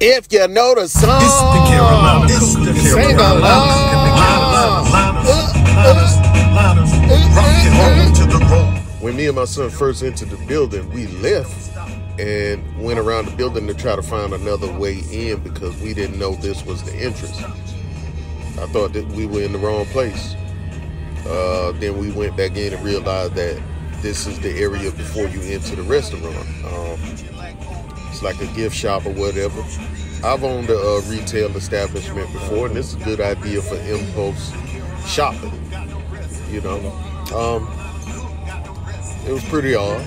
If you know the song, It's the Carolina. It's the sing Carolina. along. Rockin' home to the road. When me and my son first entered the building, we left and went around the building to try to find another way in because we didn't know this was the entrance. I thought that we were in the wrong place. Uh, then we went back in and realized that this is the area before you enter the restaurant. Um, it's like a gift shop or whatever. I've owned a, uh retail establishment before, and this is a good idea for impulse shopping. You know, um, it was pretty odd,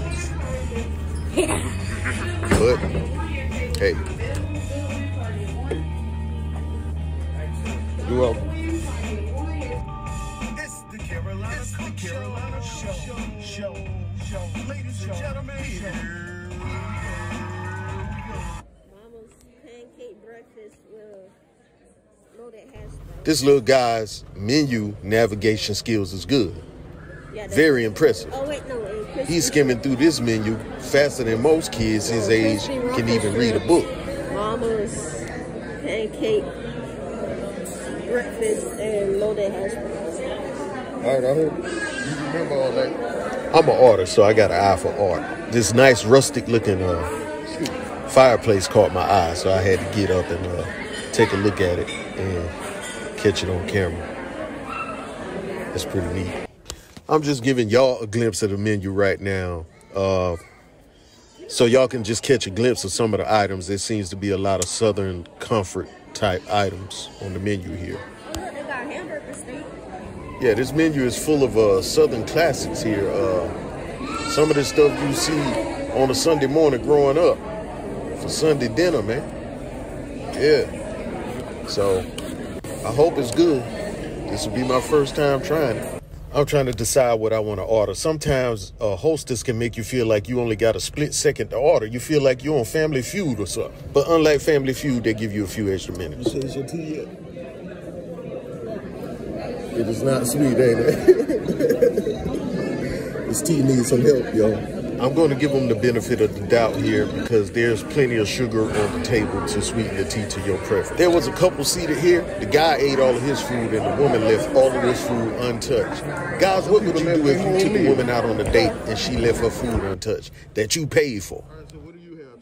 but hey, you're welcome. It's. It's show. Show. Show. Ladies and gentlemen, breakfast with loaded hash browns. This little guy's menu navigation skills is good. Yeah, Very impressive. Oh wait, no, He's skimming through this menu faster than most kids his age can even read a book. Mama's pancake breakfast and loaded hash browns. All right, I hope you remember all that. I'm an artist, so I got an eye for art. This nice rustic looking uh, fireplace caught my eye, so I had to get up and uh, take a look at it and catch it on camera. It's pretty neat. I'm just giving y'all a glimpse of the menu right now. Uh, so y'all can just catch a glimpse of some of the items. There seems to be a lot of Southern comfort type items on the menu here. Oh they got. Yeah, this menu is full of uh, Southern classics here. Uh, some of the stuff you see on a Sunday morning growing up for Sunday dinner, man. Yeah. So I hope it's good. This will be my first time trying it. I'm trying to decide what I want to order. Sometimes a hostess can make you feel like you only got a split second to order. You feel like you're on Family Feud or something. But unlike Family Feud, they give you a few extra minutes. Is your tea yet? It is not sweet, ain't it? this tea needs some help, yo. I'm going to give them the benefit of the doubt here because there's plenty of sugar on the table to sweeten the tea to your preference. There was a couple seated here. The guy ate all of his food and the woman left all of this food untouched. Guys, what would you do if you took a woman out on a date and she left her food untouched that you paid for? so what do you have,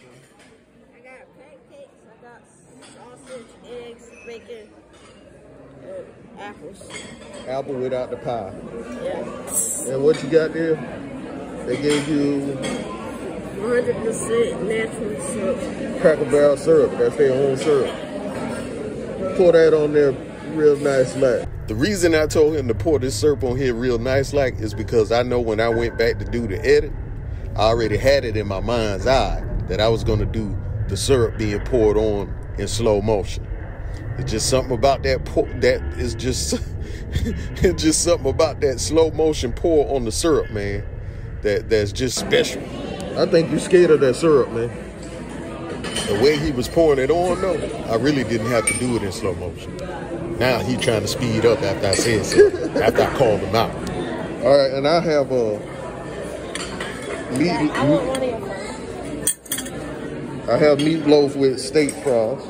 I got pancakes. I got sausage, eggs, bacon, apples. Apple without the pie. Yeah, And what you got there? They gave you 100% natural syrup. Cracker Barrel syrup. That's their own syrup. Pour that on there real nice like. The reason I told him to pour this syrup on here real nice like is because I know when I went back to do the edit, I already had it in my mind's eye that I was gonna do the syrup being poured on in slow motion. It's just something about that pour, that is just it's just something about that slow motion pour on the syrup, man. That that's just special. I think you're scared of that syrup, man. The way he was pouring it on, though, I really didn't have to do it in slow motion. Now he trying to speed up after I said so, after I called him out. All right, and I have a meat. I want one of. I have meatloaf with steak fries.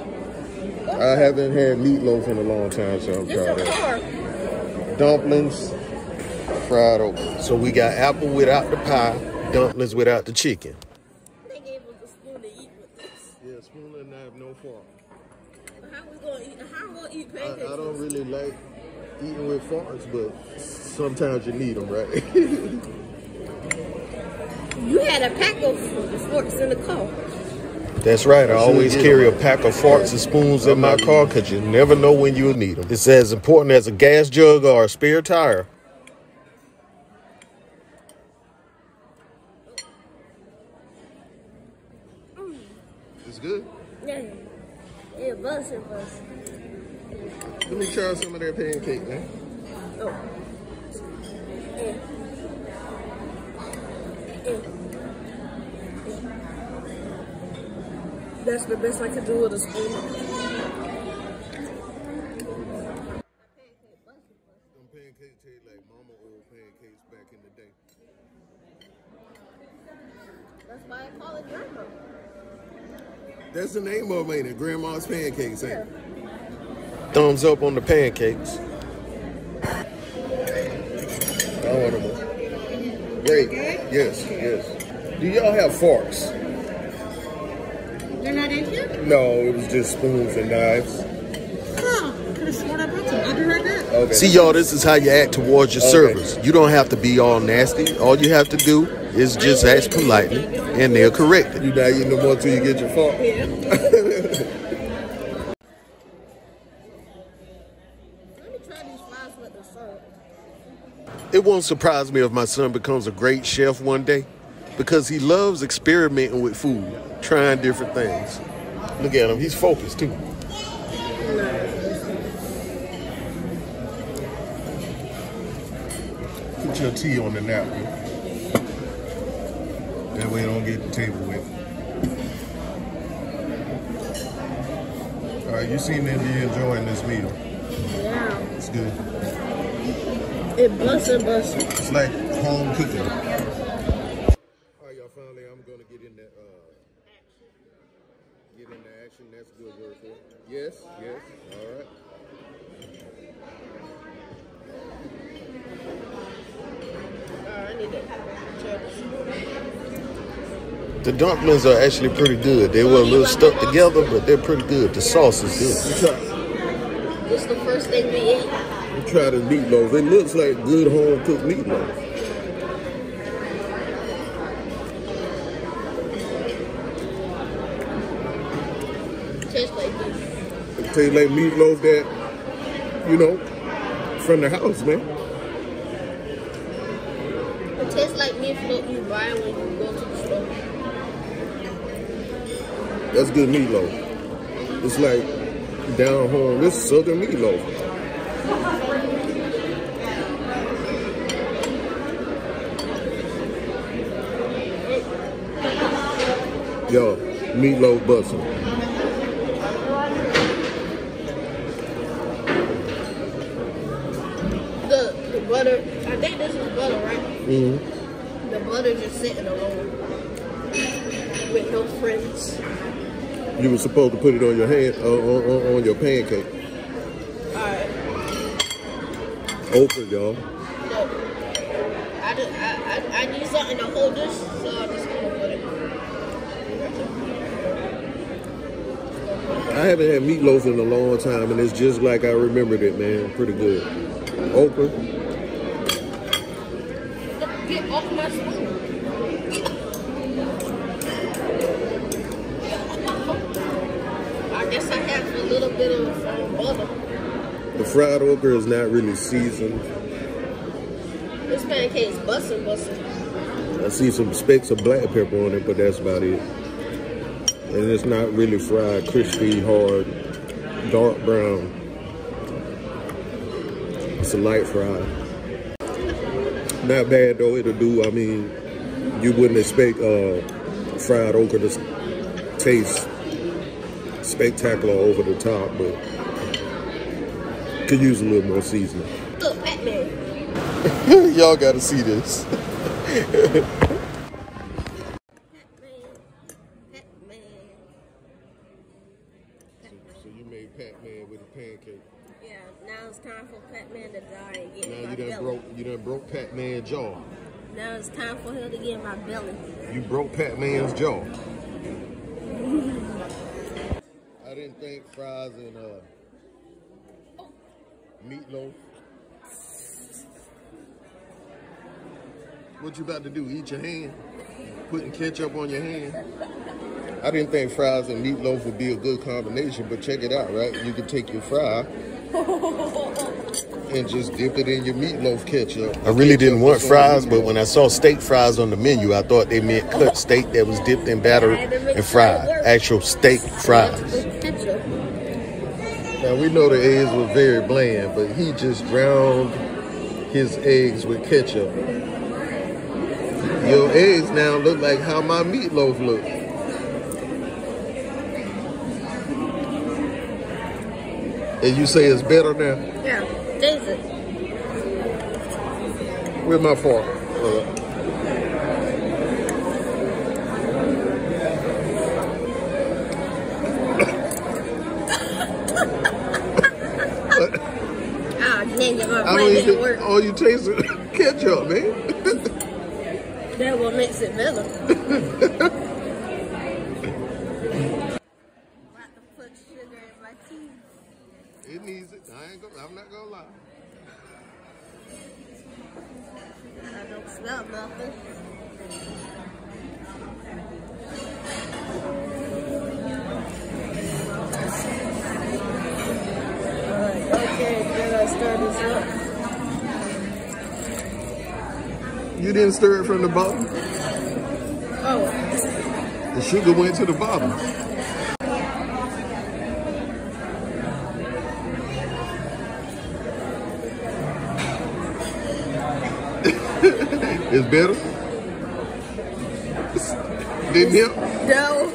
I haven't had meatloaf in a long time, so I'm This trying a that. Dumplings, fried okra. So we got apple without the pie, dumplings without the chicken. They gave us a spoon to eat with this. Yeah, spoon and knife, no fork. How we gonna eat? How we gonna eat I. I don't really like eating with forks, but sometimes you need them, right? You had a pack of forks in the car. That's right. I always carry a pack of forks and spoons in my car because you never know when you'll need them. It's as important as a gas jug or a spare tire. It's good. Yeah, yeah, buzz it, buzz. Let me try some of that pancake, man. Oh. Yeah. Yeah. That's the best I could do with a spoon. Them pancakes taste like mama old pancakes back in the day. That's why I call it grandma. That's the name of them, ain't it? Grandma's pancakes, ain't it? Thumbs up on the pancakes. I want them. Great. Yes, yes. Do y'all have forks? They're not in here? No, it was just spoons and knives. Huh. Could have sworn I brought some. I do heard that. Okay. See, y'all, this is how you act towards your Okay. servers. You don't have to be all nasty. All you have to do is just ask politely, and they'll correct it. You not eating no more till you get your fork. Let me try these fries with the syrup. It won't surprise me if my son becomes a great chef one day, because he loves experimenting with food, trying different things. Look at him; he's focused too. Put your tea on the napkin. That way, it don't get the table wet. All right, you seem to be enjoying this meal. Yeah. It's good. It busts and busts. It's like home cooking. All right, y'all. Finally, I'm gonna get in that. Uh, get into action. That's a good word for it. Yes. Yes. All right. Uh, I need to try this. The dumplings are actually pretty good. They were a little stuck together, but they're pretty good. The sauce is good. Try, This the first thing we ate. We try the meatloaf. It looks like good home cooked meatloaf. Tastes like this. It tastes like meatloaf that, you know, from the house, man. It tastes like meatloaf you buy when you go to the store. That's good meatloaf. It's like down home. This is southern meatloaf. Yo, meatloaf busting. The the butter. I think this is butter, right? Mm-hmm. The butter just sitting alone with no friends. You were supposed to put it on your hand, uh, on, on, on your pancake. Alright. Okra, y'all. No. I, I, I, I need something to hold this, so I'm just gonna put it. I haven't had meatloaf in a long time, and it's just like I remembered it, man. Pretty good. Okra. Get off my spoon. I guess I have a little bit of um, butter. The fried okra is not really seasoned. This pancake's busting, busting. I see some specks of black pepper on it, but that's about it. And it's not really fried, crispy, hard, dark brown. It's a light fry. Not bad though, it'll do. I mean, you wouldn't expect uh, fried okra to taste spectacular over the top, but could use a little more seasoning. Look, Pac-Man. Y'all gotta see this. Pac-Man. Pac-Man. So you made Pac-Man with a pancake. Yeah, now it's time for Pac-Man to die and get Now my you done belly. broke you done broke Pac-Man's jaw. Now it's time for him to get my belly. You broke Pac-Man's jaw. Think fries and uh meatloaf. What you about to do? Eat your hand? Putting ketchup on your hand? I didn't think fries and meatloaf would be a good combination, but check it out, right? You can take your fry and just dip it in your meatloaf ketchup. I really didn't want fries, but when I saw steak fries on the menu, I thought they meant cut steak that was dipped in batter and fried. Actual steak fries. Now we know the eggs were very bland, but he just drowned his eggs with ketchup. Your eggs now look like how my meatloaf look. And you say it's better now? Yeah, it. Where's my fork? Uh, You didn't ta- work. all you taste is ketchup, man. That what makes it better. About to put sugar in my tea. it needs it. I ain't gonna, I'm not gonna lie. I don't smell nothing. Alright, okay, then I start this up. You didn't stir it from the bottom. Oh, The sugar went to the bottom. it's better. Didn't help. no.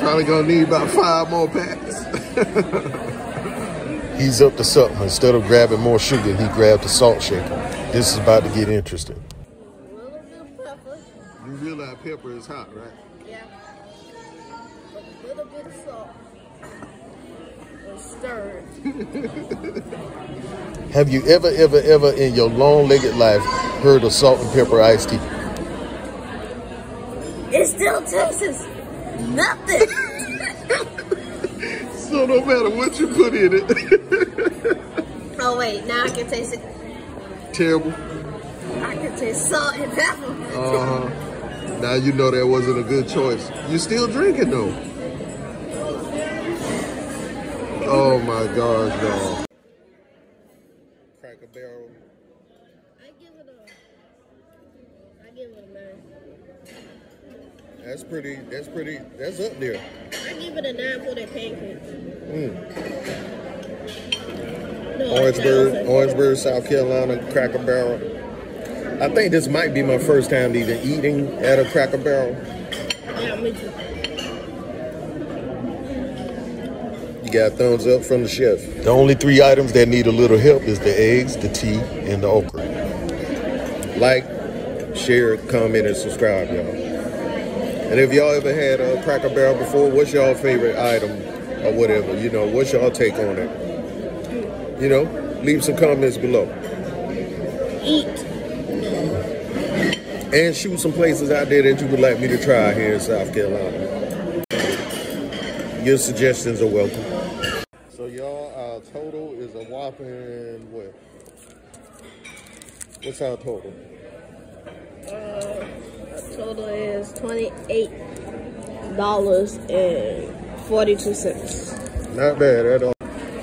Probably gonna need about five more packs. He's up to something. Instead of grabbing more sugar, he grabbed the salt shaker. This is about to get interesting. Pepper is hot, right? Yeah. A little bit of salt. And stir it. Have you ever, ever, ever in your long-legged life heard of salt and pepper iced tea? It still tastes nothing. So no matter what you put in it, oh wait, now I can taste it. terrible. I can taste salt and pepper. Uh-huh. Now you know that wasn't a good choice. You're still drinking though. Oh my gosh, dog. Cracker Barrel. I give it a. I give it a nine. That's pretty. That's pretty. That's up there. I give it a nine for that pancake. Mm. No, Orangeburg. Orangeburg, South Carolina, Cracker Barrel. I think this might be my first time even eating at a Cracker Barrel. Yeah, me too. You got thumbs up from the chef. The only three items that need a little help is the eggs, the tea, and the okra. Like, share, comment, and subscribe, y'all. And if y'all ever had a Cracker Barrel before, what's y'all favorite item or whatever? You know, what's y'all take on it? You know, leave some comments below. Eat. And shoot some places out there that you would like me to try here in South Carolina. Your suggestions are welcome. So y'all, our total is a whopping what? What's our total? Uh, the total is twenty-eight dollars and forty-two cents. Not bad at all.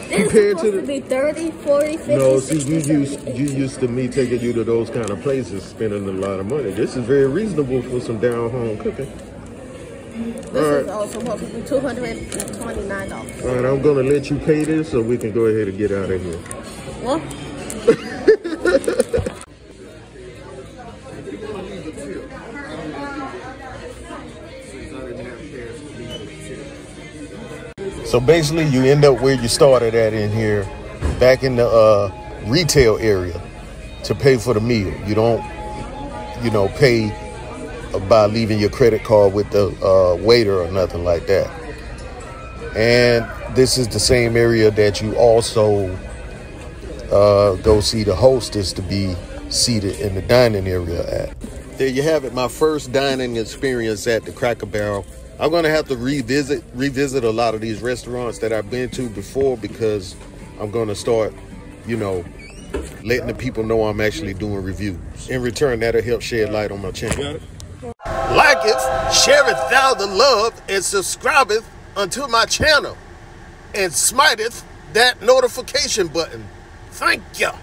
It's Compared to to, the- be 30, 40, 50, No, see, 60, you 70, used you used to me taking you to those kind of places, spending a lot of money. This is very reasonable for some down home cooking. This All is right. also to be two hundred and twenty-nine dollars. All right, I'm gonna let you pay this so we can go ahead and get out of here. What? So basically, you end up where you started at in here, back in the uh, retail area, to pay for the meal. You don't, you know, pay by leaving your credit card with the uh, waiter or nothing like that. And this is the same area that you also uh, go see the hostess to be seated in the dining area at. There you have it, my first dining experience at the Cracker Barrel. I'm gonna have to revisit revisit a lot of these restaurants that I've been to before because I'm gonna start, you know, letting the people know I'm actually doing reviews. In return, that'll help shed light on my channel. Like it, share it thou the love, and subscribeth unto my channel, and smiteth that notification button. Thank ya.